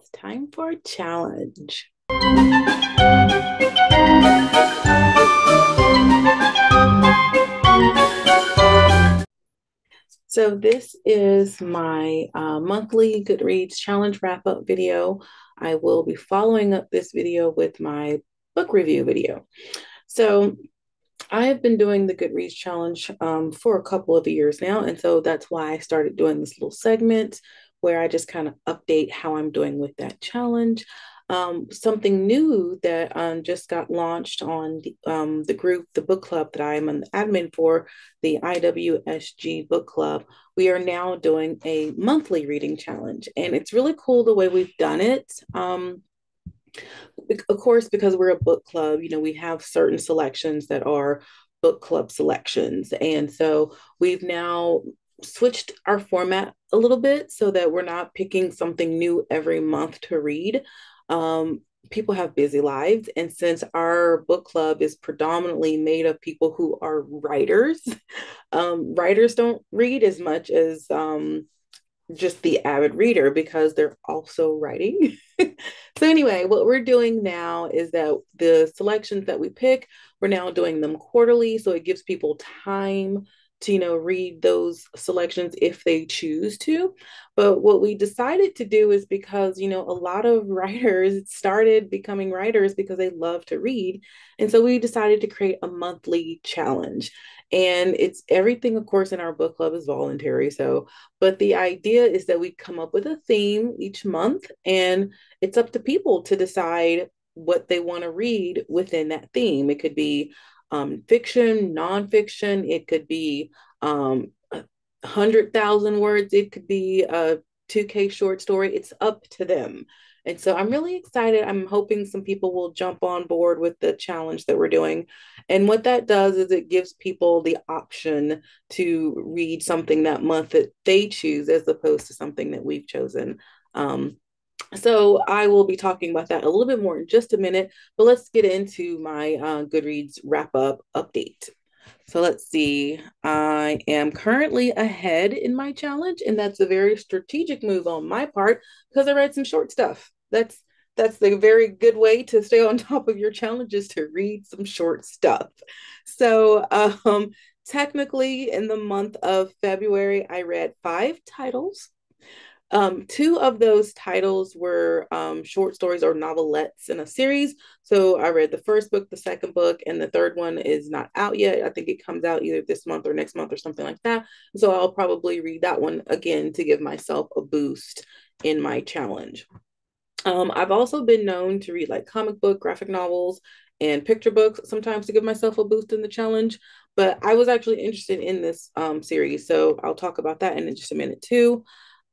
it's time for a challenge. So, this is my uh, monthly Goodreads challenge wrap up video. I will be following up this video with my book review video. So, I have been doing the Goodreads challenge um, for a couple of years now. And so that's why I started doing this little segment where I just kind of update how I'm doing with that challenge. Um, something new that um, just got launched on the, um, the group, the book club that I am an admin for, the IWSG book club. We are now doing a monthly reading challenge, and it's really cool the way we've done it. Um, of course, because we're a book club, you know, we have certain selections that are book club selections. And so we've now switched our format a little bit so that we're not picking something new every month to read. Um, people have busy lives. And since our book club is predominantly made of people who are writers, um, writers don't read as much as um, just the avid reader because they're also writing. so, anyway, what we're doing now is that the selections that we pick, we're now doing them quarterly. So, it gives people time to you know read those selections if they choose to. But what we decided to do is because you know a lot of writers started becoming writers because they love to read. And so we decided to create a monthly challenge. And it's everything of course in our book club is voluntary. So but the idea is that we come up with a theme each month and it's up to people to decide what they want to read within that theme. It could be um, fiction, nonfiction. It could be um, 100,000 words. It could be a 2K short story. It's up to them. And so I'm really excited. I'm hoping some people will jump on board with the challenge that we're doing. And what that does is it gives people the option to read something that month that they choose as opposed to something that we've chosen. Um, so I will be talking about that a little bit more in just a minute, but let's get into my uh, Goodreads wrap up update. So let's see. I am currently ahead in my challenge, and that's a very strategic move on my part because I read some short stuff. That's that's the very good way to stay on top of your challenges to read some short stuff. So um, technically, in the month of February, I read five titles um, two of those titles were um, short stories or novelettes in a series. So I read the first book, the second book, and the third one is not out yet. I think it comes out either this month or next month or something like that. So I'll probably read that one again to give myself a boost in my challenge. Um, I've also been known to read like comic book, graphic novels, and picture books sometimes to give myself a boost in the challenge. But I was actually interested in this um, series, so I'll talk about that in just a minute too.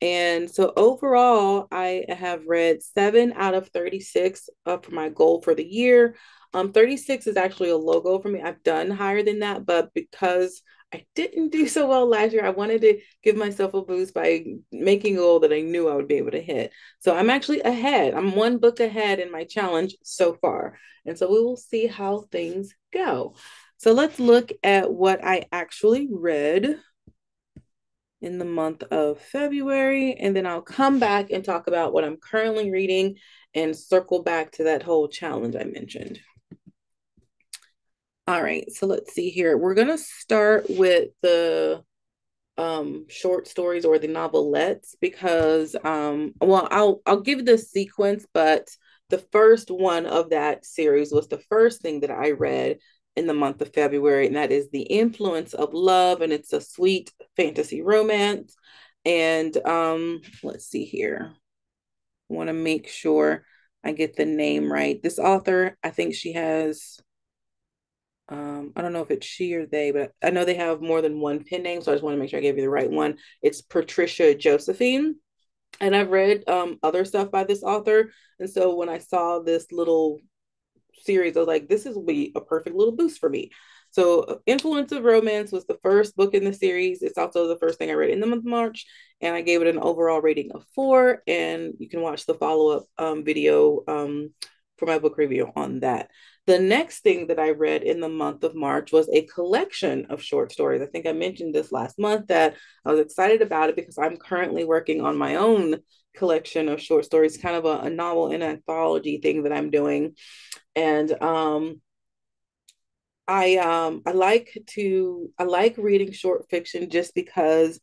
And so overall, I have read seven out of 36 uh, for my goal for the year. Um, 36 is actually a low goal for me. I've done higher than that, but because I didn't do so well last year, I wanted to give myself a boost by making a goal that I knew I would be able to hit. So I'm actually ahead. I'm one book ahead in my challenge so far. And so we will see how things go. So let's look at what I actually read in the month of February. And then I'll come back and talk about what I'm currently reading and circle back to that whole challenge I mentioned. All right, so let's see here. We're going to start with the um short stories or the novelettes because um well I'll I'll give the sequence but the first one of that series was the first thing that I read in the month of February, and that is The Influence of Love, and it's a sweet fantasy romance. And um, let's see here. I want to make sure I get the name right. This author, I think she has um, I don't know if it's she or they, but I know they have more than one pen name, so I just want to make sure I gave you the right one. It's Patricia Josephine. And I've read um, other stuff by this author. And so when I saw this little series, I was like, this is be a perfect little boost for me. So, Influence of Romance was the first book in the series. It's also the first thing I read in the month of March, and I gave it an overall rating of four. And you can watch the follow up um, video um, for my book review on that. The next thing that I read in the month of March was a collection of short stories. I think I mentioned this last month that I was excited about it because I'm currently working on my own collection of short stories, kind of a, a novel and anthology thing that I'm doing. And um, I um I like to I like reading short fiction just because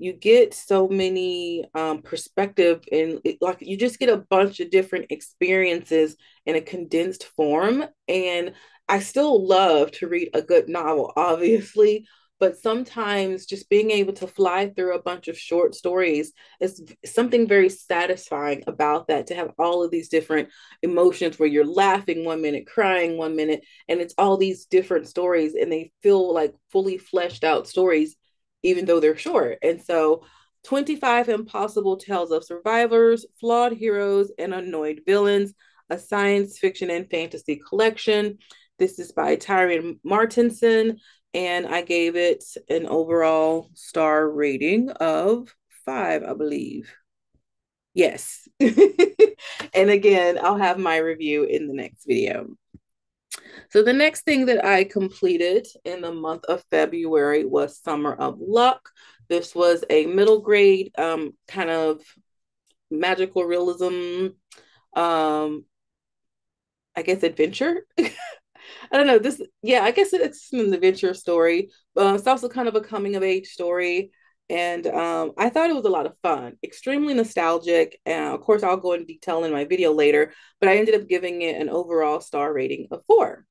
you get so many um, perspective and it, like you just get a bunch of different experiences in a condensed form. And i still love to read a good novel obviously but sometimes just being able to fly through a bunch of short stories is something very satisfying about that to have all of these different emotions where you're laughing one minute crying one minute and it's all these different stories and they feel like fully fleshed out stories even though they're short. And so 25 Impossible Tales of Survivors, Flawed Heroes, and Annoyed Villains, a science fiction and fantasy collection. This is by Tyrean Martinson, and I gave it an overall star rating of five, I believe. Yes. and again, I'll have my review in the next video. So the next thing that I completed in the month of February was Summer of Luck. This was a middle grade um, kind of magical realism, um, I guess adventure. I don't know this. Yeah, I guess it's an adventure story. but it's also kind of a coming of age story, and um, I thought it was a lot of fun. Extremely nostalgic, and of course, I'll go into detail in my video later. But I ended up giving it an overall star rating of four.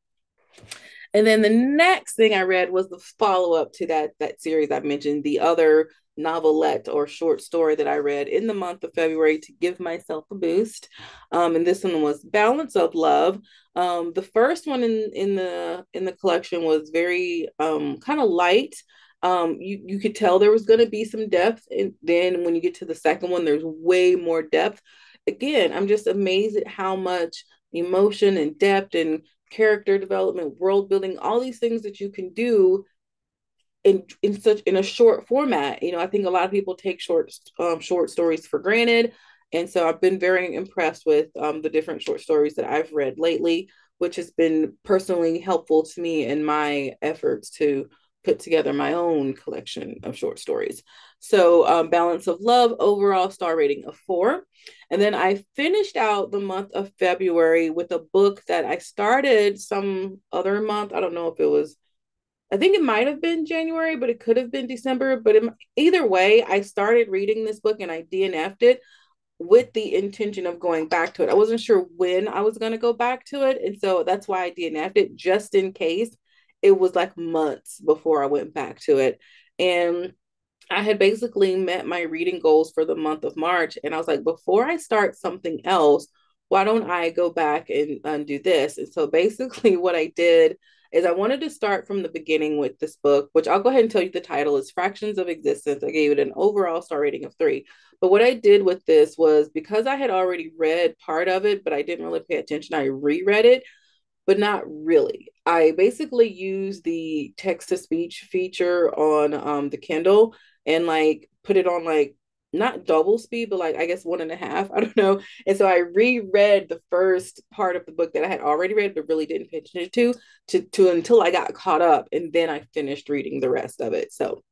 And then the next thing I read was the follow up to that that series I mentioned, the other novelette or short story that I read in the month of February to give myself a boost. Um, and this one was Balance of Love. Um, the first one in in the in the collection was very um, kind of light. Um, you you could tell there was going to be some depth, and then when you get to the second one, there's way more depth. Again, I'm just amazed at how much emotion and depth and character development, world building, all these things that you can do in in such in a short format. You know, I think a lot of people take short um, short stories for granted, and so I've been very impressed with um, the different short stories that I've read lately, which has been personally helpful to me in my efforts to put together my own collection of short stories. So, um, Balance of Love, overall star rating of four. And then I finished out the month of February with a book that I started some other month. I don't know if it was, I think it might have been January, but it could have been December. But it, either way, I started reading this book and I DNF'd it with the intention of going back to it. I wasn't sure when I was going to go back to it. And so that's why I DNF'd it just in case it was like months before I went back to it. And I had basically met my reading goals for the month of March. And I was like, before I start something else, why don't I go back and undo this? And so basically, what I did is I wanted to start from the beginning with this book, which I'll go ahead and tell you the title is Fractions of Existence. I gave it an overall star rating of three. But what I did with this was because I had already read part of it, but I didn't really pay attention, I reread it but not really. I basically use the text to speech feature on um, the Kindle and like put it on like not double speed, but like I guess one and a half. I don't know. And so I reread the first part of the book that I had already read, but really didn't pay attention to, to, to until I got caught up, and then I finished reading the rest of it. So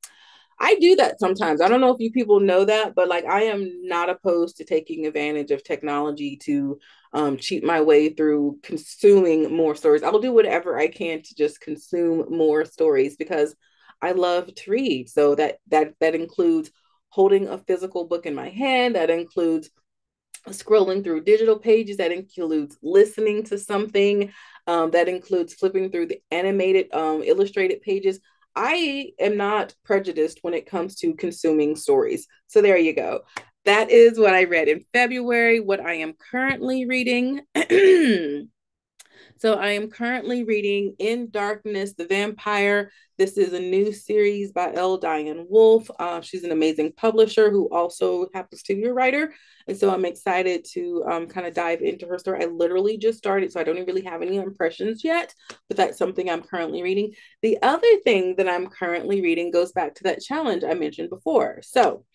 I do that sometimes. I don't know if you people know that, but like I am not opposed to taking advantage of technology to um, cheat my way through consuming more stories. I'll do whatever I can to just consume more stories because I love to read. So that that that includes holding a physical book in my hand. That includes scrolling through digital pages. That includes listening to something. Um, that includes flipping through the animated, um, illustrated pages. I am not prejudiced when it comes to consuming stories. So there you go. That is what I read in February. What I am currently reading So I am currently reading In Darkness, The Vampire. This is a new series by L. Diane Wolfe. Uh, she's an amazing publisher who also happens to be a writer. And so I'm excited to um, kind of dive into her story. I literally just started, so I don't really have any impressions yet, but that's something I'm currently reading. The other thing that I'm currently reading goes back to that challenge I mentioned before. So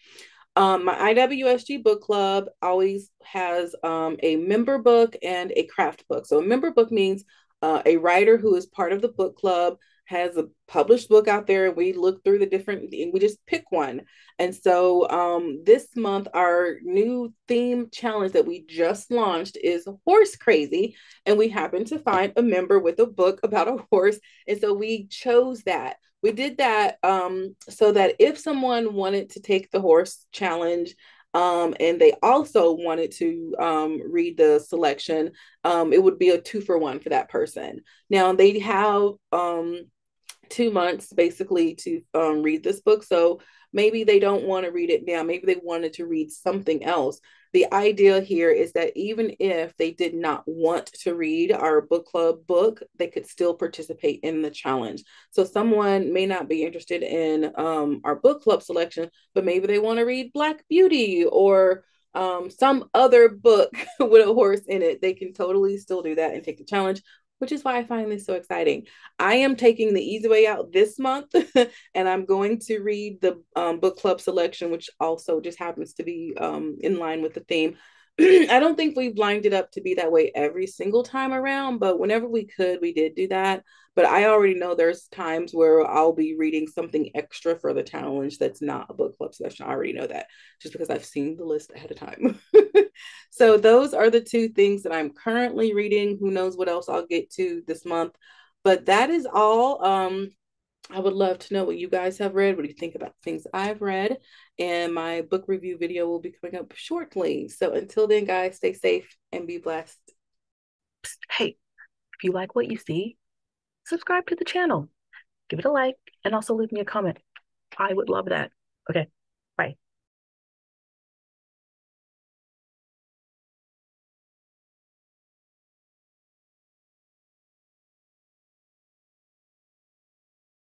um, my IWSG book club always has um, a member book and a craft book. So, a member book means uh, a writer who is part of the book club has a published book out there. And we look through the different and we just pick one. And so um, this month our new theme challenge that we just launched is horse crazy. And we happened to find a member with a book about a horse. And so we chose that we did that um, so that if someone wanted to take the horse challenge um, and they also wanted to um, read the selection, um, it would be a two for one for that person. Now they have um, two months basically to um, read this book. So maybe they don't want to read it now. Maybe they wanted to read something else. The idea here is that even if they did not want to read our book club book, they could still participate in the challenge. So someone may not be interested in um, our book club selection, but maybe they want to read Black Beauty or um, some other book with a horse in it. They can totally still do that and take the challenge which is why I find this so exciting. I am taking the easy way out this month, and I'm going to read the um, book club selection, which also just happens to be um, in line with the theme. I don't think we've lined it up to be that way every single time around, but whenever we could, we did do that. But I already know there's times where I'll be reading something extra for the challenge that's not a book club session. I already know that just because I've seen the list ahead of time. so those are the two things that I'm currently reading. Who knows what else I'll get to this month. But that is all. Um, I would love to know what you guys have read. What do you think about things I've read? And my book review video will be coming up shortly. So until then, guys, stay safe and be blessed. Hey, if you like what you see, subscribe to the channel, give it a like, and also leave me a comment. I would love that. Okay, bye.